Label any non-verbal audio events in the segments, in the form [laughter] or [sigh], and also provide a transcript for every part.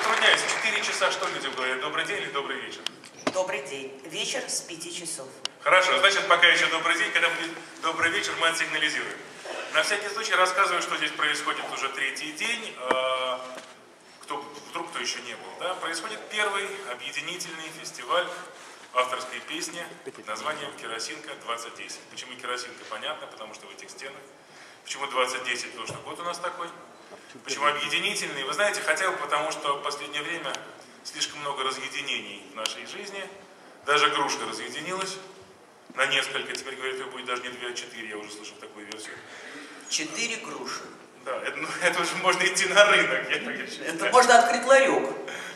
затрудняюсь. Четыре часа что людям говорят? Добрый день или добрый вечер? Добрый день. Вечер с пяти часов. Хорошо, значит, пока еще добрый день, когда будет добрый вечер, мы отсигнализируем. На всякий случай рассказываю, что здесь происходит уже третий день. А, кто, вдруг кто еще не был, да? Происходит первый объединительный фестиваль авторской песни под названием «Керосинка-2010». Почему керосинка? Понятно, потому что в этих стенах. Почему 2010? Потому что год у нас такой. Почему объединительный? Вы знаете, хотел, потому что в последнее время слишком много разъединений в нашей жизни. Даже грушка разъединилась на несколько. Теперь говорят, это будет даже не две, а четыре. Я уже слышал такую версию. Четыре груши. Да, это, ну, [laughs] это уже можно идти на рынок. Я так это можно открыть ларек.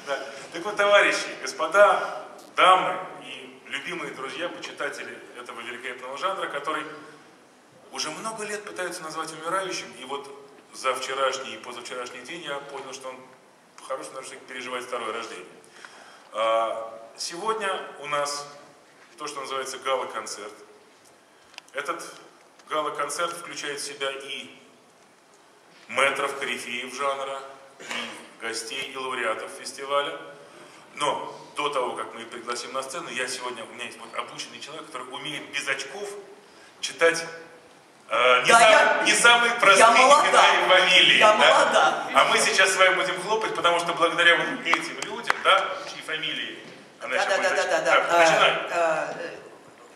Да. Так вот, товарищи, господа, дамы и любимые друзья, почитатели этого великолепного жанра, который уже много лет пытаются назвать умирающим, и вот за вчерашний и позавчерашний день я понял, что он в хорошем смысле переживает второе рождение. А, сегодня у нас то, что называется гала-концерт. Этот гала-концерт включает в себя и метров, корифеев жанра, и гостей, и лауреатов фестиваля. Но до того, как мы их пригласим на сцену, я сегодня, у меня есть вот обученный человек, который умеет без очков читать не, да, сам, я, не самые простые имена и фамилии. Я да? молода. А мы сейчас с вами будем хлопать, потому что благодаря вот этим людям, да, чьи фамилии она да, да, да, да, да, да. Так, начинай. А,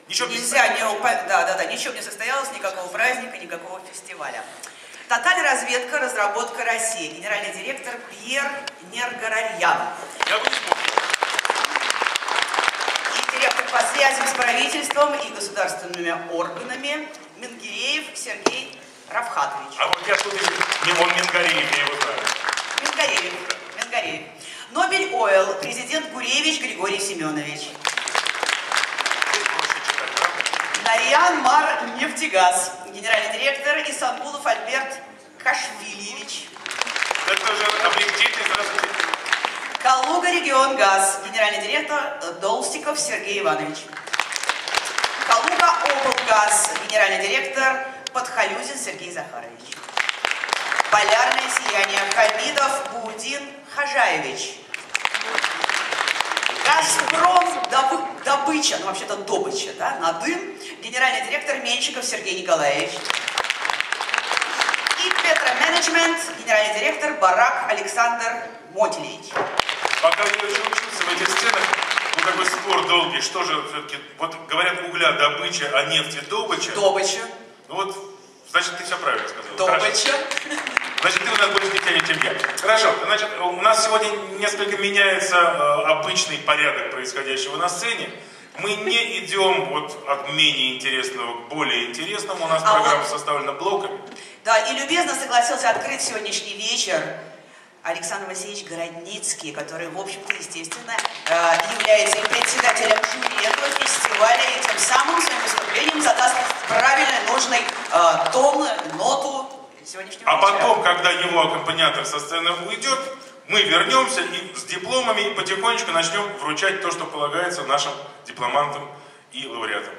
ничего Нельзя не, упа... да, да, да, ничего не состоялось, никакого праздника, никакого фестиваля. Тоталь разведка, разработка России. Генеральный директор Пьер Нергарарьян. Я И директор по связям с правительством и государственными органами Менгиреев Сергей Равхатович. А вот я тут не он Менгареев, я его знаю. Менгареев, Менгареев. Нобель Ойл, президент Гуревич Григорий Семенович. Нарьян Мар Нефтегаз, генеральный директор Исангулов Альберт Кашвильевич. Это уже облегчительно, здравствуйте. Калуга регион газ, генеральный директор Долстиков Сергей Иванович. Калуга облгаз, генеральный директор Подхалюзин Сергей Захарович. Полярное сияние Хамидов Будин Хажаевич. Газпром добыча, ну вообще-то добыча, да, на дым, генеральный директор Менщиков Сергей Николаевич. И Петроменеджмент, генеральный директор Барак Александр Мотилевич. Пока я еще учился в этих стенах, ну такой спор долгий, что же все-таки, вот говорят угля добыча, а нефти добыча. Добыча. Ну вот, значит, ты все правильно сказал. Добыча. Значит, ты у нас будешь нефтянее, чем я. Хорошо, значит, у нас сегодня несколько меняется э, обычный порядок происходящего на сцене. Мы не идем вот от менее интересного к более интересному. У нас а программа вот... составлена блоками. Да, и любезно согласился открыть сегодняшний вечер Александр Васильевич Городницкий, который, в общем-то, естественно, э, является председателем жюри этого фестиваля и тем самым своим выступлением задаст правильный, нужный э, тон, ноту сегодняшнего А потом, когда его аккомпаниатор со сцены уйдет, мы вернемся и с дипломами и потихонечку начнем вручать то, что полагается нашим дипломантам и лауреатам.